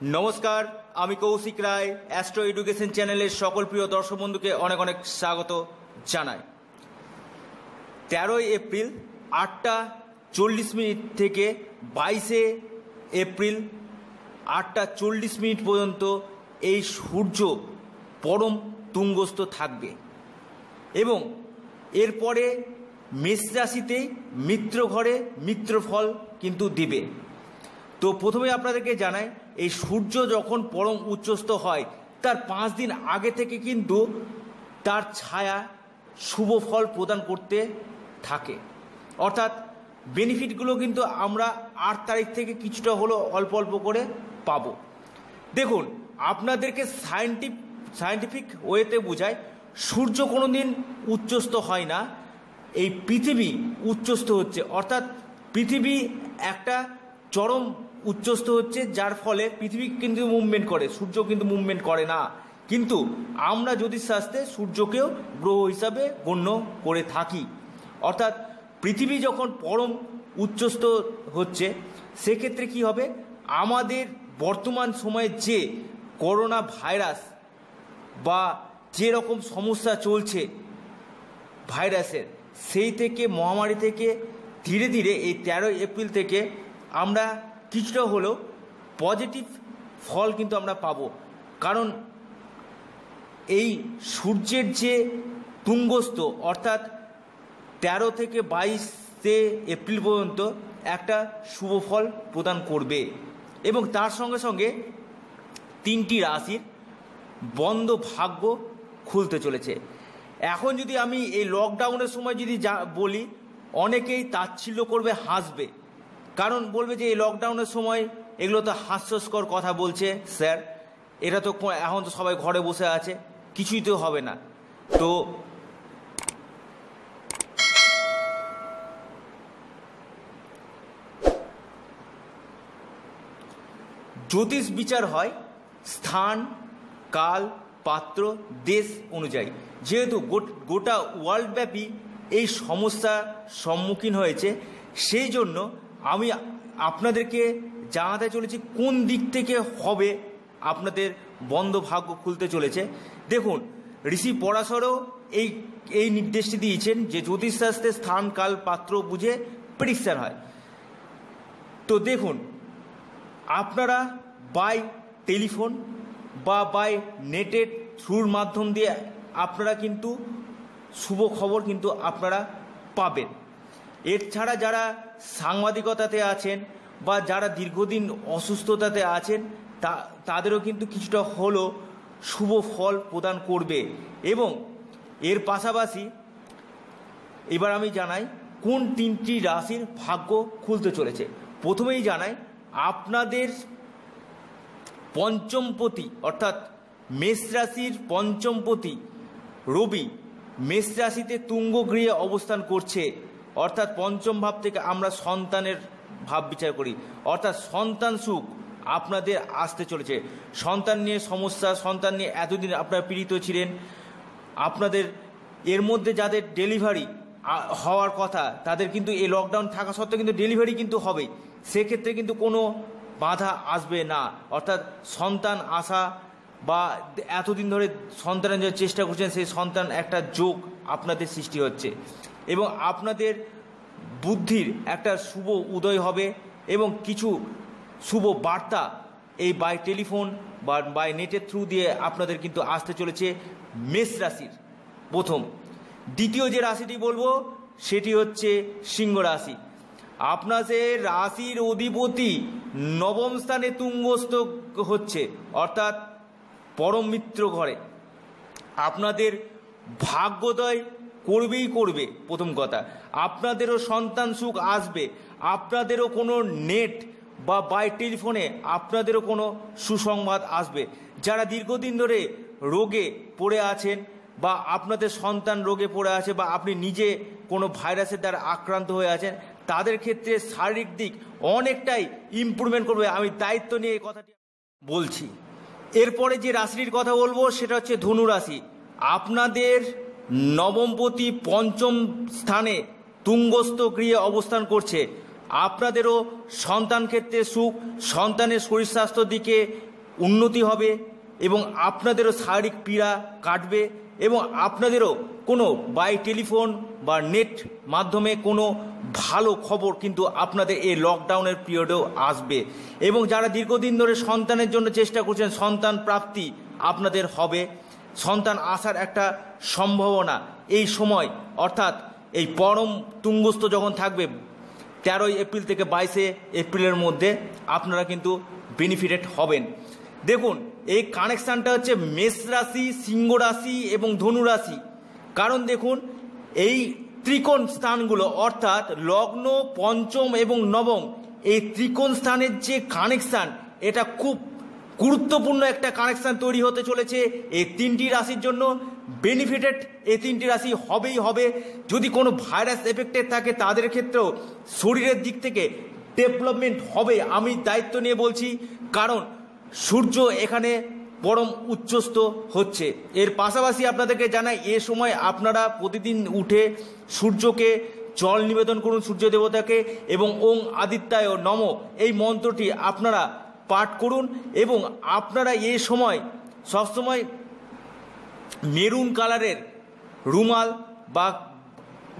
নমস্কার, আমি কৌশিক রায় astro education চ্যানেলের সকল প্রিয় দর্শক বন্ধুকে অনেক অনেক স্বাগত জানাই। তেরোই এপ্রিল আটটা চল্লিশ মিনিট থেকে বাইশে এপ্রিল আটটা চল্লিশ মিনিট পর্যন্ত এই সূর্য পরম তুঙ্গস্থ থাকবে এবং এরপরে মেষ রাশিতেই মিত্র ঘরে মিত্র ফল কিন্তু দিবে। তো প্রথমে আপনাদেরকে জানাই, এই সূর্য যখন পরম উচ্চস্থ হয়, তার পাঁচ দিন আগে থেকে কিন্তু তার ছায়া শুভ ফল প্রদান করতে থাকে। অর্থাৎ বেনিফিটগুলো কিন্তু আমরা আট তারিখ থেকে কিছুটা হলো অল্প অল্প করে পাব। দেখুন, আপনাদেরকে সায়েন্টিফিক সায়েন্টিফিক ওয়েতে বোঝায় সূর্য কোনো দিন উচ্চস্থ হয় না, এই পৃথিবী উচ্চস্থ হচ্ছে। অর্থাৎ পৃথিবী একটা চরম উচ্চস্থ হচ্ছে, যার ফলে পৃথিবী কিন্তু মুভমেন্ট করে, সূর্য কিন্তু মুভমেন্ট করে না। কিন্তু আমরা জ্যোতিষশাস্ত্রে সূর্যকেও গ্রহ হিসাবে গণ্য করে থাকি। অর্থাৎ পৃথিবী যখন পরম উচ্চস্থ হচ্ছে, সেক্ষেত্রে কি হবে? আমাদের বর্তমান সময়ে যে করোনা ভাইরাস বা যে রকম সমস্যা চলছে ভাইরাসের, সেই থেকে, মহামারী থেকে ধীরে ধীরে এই তেরোই এপ্রিল থেকে আমরা কিছুটা হলেও পজিটিভ ফল কিন্তু আমরা পাব। কারণ এই সূর্যের যে তুঙ্গস্থ, অর্থাৎ তেরো থেকে বাইশে এপ্রিল পর্যন্ত একটা শুভ ফল প্রদান করবে। এবং তার সঙ্গে সঙ্গে তিনটি রাশির বন্ধ ভাগ্য খুলতে চলেছে। এখন যদি আমি এই লকডাউনের সময় যদি যা বলি, অনেকেই তাচ্ছিল্য করবে, হাসবে। কারণ বলবে যে এই লকডাউনের সময় এগুলো তো হাস্যস্কর কথা বলছে, স্যার। এটা তো এখন তো সবাই ঘরে বসে আছে, কিছুই তো হবে না। তো জ্যোতিষ বিচার হয় স্থান, কাল, পাত্র, দেশ অনুযায়ী। যেহেতু গোটা ওয়ার্ল্ডব্যাপী এই সমস্যার সম্মুখীন হয়েছে, সেই জন্য আমি আপনাদেরকে জানাতে চলেছি কোন দিক থেকে হবে আপনাদের বন্ধ ভাগ্য খুলতে চলেছে। দেখুন, ঋষি পরাশরও এই এই নির্দেশটি দিয়েছেন যে জ্যোতিষশাস্ত্রে স্থান কাল পাত্র বুঝে প্রেডিকশান হয়। তো দেখুন, আপনারা বাই টেলিফোন বা বাই নেটের থ্রুর মাধ্যম দিয়ে আপনারা কিন্তু শুভ খবর কিন্তু আপনারা পাবেন। এর ছাড়া যারা সাংবাদিকতাতে আছেন বা যারা দীর্ঘদিন অসুস্থতাতে আছেন, তা, তাদেরও কিন্তু কিছুটা হলো শুভ ফল প্রদান করবে। এবং এর পাশাপাশি এবার আমি জানাই, কোন তিনটি রাশির ভাগ্য খুলতে চলেছে? প্রথমেই জানাই, আপনাদের পঞ্চমপতি, অর্থাৎ মেষ রাশির পঞ্চমপতি রবি মেষ রাশিতে তুঙ্গ গৃহে অবস্থান করছে। অর্থাৎ পঞ্চম ভাব থেকে আমরা সন্তানের ভাব বিচার করি। অর্থাৎ সন্তান সুখ আপনাদের আসতে চলেছে। সন্তান নিয়ে সমস্যা, সন্তান নিয়ে এতদিন আপনারা পীড়িত ছিলেন। আপনাদের, এর মধ্যে যাদের ডেলিভারি হওয়ার কথা, তাদের কিন্তু এই লকডাউন থাকা সত্ত্বেও কিন্তু ডেলিভারি কিন্তু হবেই সেক্ষেত্রে কিন্তু কোনো বাধা আসবে না। অর্থাৎ সন্তান আসা বা এতদিন ধরে সন্তানের যে চেষ্টা করছেন, সেই সন্তান একটা যোগ আপনাদের সৃষ্টি হচ্ছে। এবং আপনাদের বুদ্ধির একটা শুভ উদয় হবে এবং কিছু শুভ বার্তা এই বাই টেলিফোন বা বাই নেটের থ্রু দিয়ে আপনাদের কিন্তু আসতে চলেছে মেষ রাশির প্রথম। দ্বিতীয় যে রাশিটি বলব, সেটি হচ্ছে সিংহ রাশি। আপনাদের রাশির অধিপতি নবম স্থানে তুঙ্গস্থ হচ্ছে, অর্থাৎ পরম মিত্র ঘরে। আপনাদের ভাগ্যোদয় করবেই করবে, প্রথম কথা। আপনাদেরও সন্তান সুখ আসবে, আপনাদেরও কোনো নেট বা বাই টেলিফোনে আপনাদেরও কোনো সুসংবাদ আসবে। যারা দীর্ঘদিন ধরে রোগে পড়ে আছেন বা আপনাদের সন্তান রোগে পড়ে আছে বা আপনি নিজে কোনো ভাইরাসের দ্বারা আক্রান্ত হয়ে আছেন, তাদের ক্ষেত্রে শারীরিক দিক অনেকটাই ইম্প্রুভমেন্ট করবে। আমি দায়িত্ব নিয়ে এই কথাটি বলছি। এরপরে যে রাশির কথা বলব, সেটা হচ্ছে ধনু রাশি। আপনাদের নবমপতি পঞ্চম স্থানে তুঙ্গস্থ গৃহে অবস্থান করছে। আপনাদেরও সন্তান ক্ষেত্রে সুখ, সন্তানের শরীর স্বাস্থ্যর দিকে উন্নতি হবে এবং আপনাদেরও শারীরিক পীড়া কাটবে এবং আপনাদেরও কোনো বাই টেলিফোন বা নেট মাধ্যমে কোনো ভালো খবর কিন্তু আপনাদের এই লকডাউনের পিরিয়ডেও আসবে। এবং যারা দীর্ঘদিন ধরে সন্তানের জন্য চেষ্টা করছেন, সন্তান প্রাপ্তি আপনাদের হবে। সন্তান আসার একটা সম্ভাবনা এই সময়, অর্থাৎ এই পরম তুঙ্গস্থ যখন থাকবে, তেরোই এপ্রিল থেকে বাইশে এপ্রিলের মধ্যে আপনারা কিন্তু বেনিফিটেড হবেন। দেখুন, এই কানেকশানটা হচ্ছে মেষ রাশি, সিংহ রাশি এবং ধনু রাশি। কারণ দেখুন, এই ত্রিকোণ স্থানগুলো, অর্থাৎ লগ্ন, পঞ্চম এবং নবম, এই ত্রিকোণ স্থানের যে কানেকশান, এটা খুব গুরুত্বপূর্ণ একটা কানেকশান তৈরি হতে চলেছে এই তিনটি রাশির জন্য। বেনিফিটেড এই তিনটি রাশি হবেই হবে। যদি কোনো ভাইরাস এফেক্টেড থাকে, তাদের ক্ষেত্রেও শরীরের দিক থেকে ডেভেলপমেন্ট হবে আমি দায়িত্ব নিয়ে বলছি। কারণ সূর্য এখানে পরম উচ্চস্থ হচ্ছে। এর পাশাপাশি আপনাদেরকে জানাই, এ সময় আপনারা প্রতিদিন উঠে সূর্যকে জল নিবেদন করুন, সূর্য দেবতাকে, এবং ওং আদিত্যায় নম। এই মন্ত্রটি আপনারা পাঠ করুন এবং আপনারা এ সময় সবসময় মেরুন কালারের রুমাল বা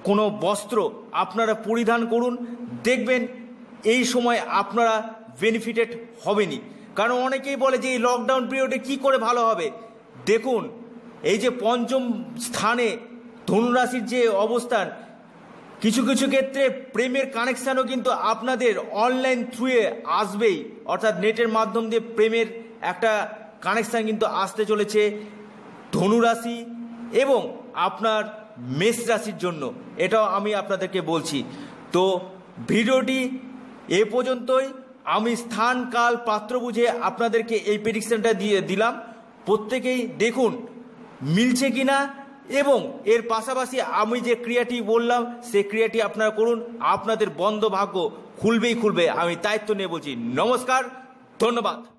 কোনো বস্ত্র আপনারা পরিধান করুন। দেখবেন এই সময় আপনারা বেনিফিটেড হবেনি কারণ অনেকেই বলে যে এই লকডাউন পিরিয়ডে কি করে ভালো হবে? দেখুন, এই যে পঞ্চম স্থানে ধনুরাশির যে অবস্থান কিছু কিছু ক্ষেত্রে প্রেমের কানেকশানও কিন্তু আপনাদের অনলাইন থ্রুয়ে আসবেই। অর্থাৎ নেটের মাধ্যম দিয়ে প্রেমের একটা কানেকশান কিন্তু আসতে চলেছে ধনুরাশি এবং আপনার মেষ রাশির জন্য। এটাও আমি আপনাদেরকে বলছি। তো ভিডিওটি এ পর্যন্তই। আমি স্থান, কাল, পাত্র বুঝে আপনাদেরকে এই প্রেডিকশনটা দিয়ে দিলাম। প্রত্যেকেই দেখুন, মিলছে কিনা এবং এর পাশাপাশি আমি যে ক্রিয়াটি বললাম সে ক্রিয়াটি আপনারা করুন। আপনাদের বন্ধ ভাগ্য খুলবেই খুলবে। আমি দায়িত্ব নিয়ে বলছি, নমস্কার, ধন্যবাদ।